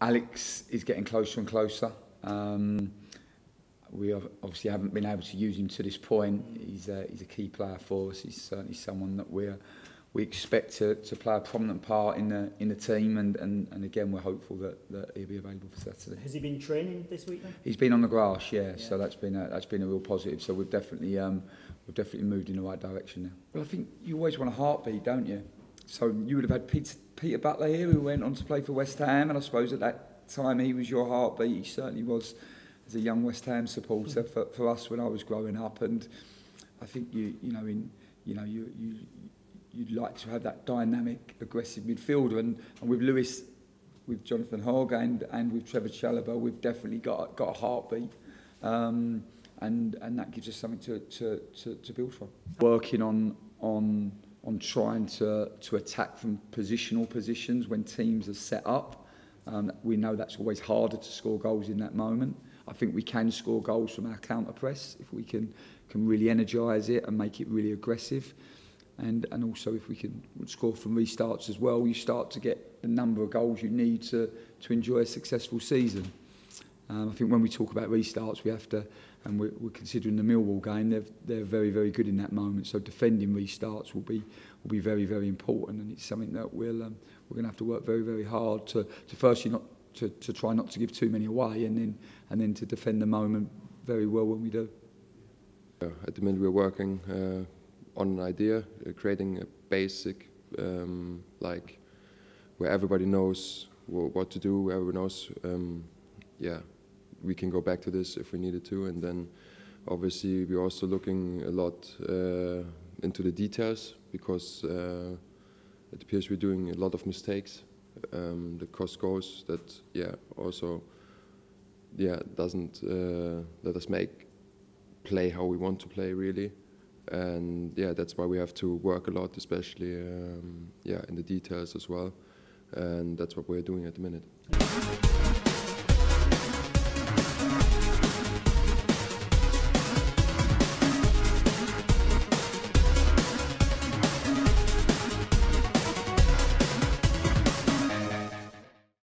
Alex is getting closer and closer. Um, we obviously haven't been able to use him to this point. He's a, he's a key player for us. He's certainly someone that we're we expect to, to play a prominent part in the in the team and, and, and again we're hopeful that, that he'll be available for Saturday. Has he been training this week then? He's been on the grass, yeah, yeah. so that's been a, that's been a real positive. So we've definitely um, we've definitely moved in the right direction now. Well I think you always want a heartbeat, don't you? So you would have had Peter, Peter Butler here who went on to play for West Ham and I suppose at that time he was your heartbeat. He certainly was as a young West Ham supporter for, for us when I was growing up and I think you you know in you know you you you'd like to have that dynamic, aggressive midfielder. And, and with Lewis, with Jonathan Hogg and, and with Trevor Chalobah, we've definitely got, got a heartbeat. Um, and, and that gives us something to, to, to, to build from. Working on, on, on trying to, to attack from positional positions when teams are set up. Um, we know that's always harder to score goals in that moment. I think we can score goals from our counter press if we can, can really energise it and make it really aggressive. And, and also if we can score from restarts as well, you start to get the number of goals you need to, to enjoy a successful season. Um, I think when we talk about restarts, we have to, and we're, we're considering the Millwall game, they're, they're very, very good in that moment. So defending restarts will be will be very, very important, and it's something that we'll um, we're going to have to work very, very hard to to firstly not to, to try not to give too many away, and then and then to defend the moment very well when we do. At the minute, we're working. Uh, on an idea, uh, creating a basic, um, like, where everybody knows what to do, where everyone knows, um, yeah, we can go back to this if we needed to. And then obviously we're also looking a lot uh, into the details because uh, it appears we're doing a lot of mistakes. Um, the cost goes that, yeah, also, yeah, doesn't uh, let us make play how we want to play really and yeah, that's why we have to work a lot, especially um, yeah in the details as well, and that's what we're doing at the minute.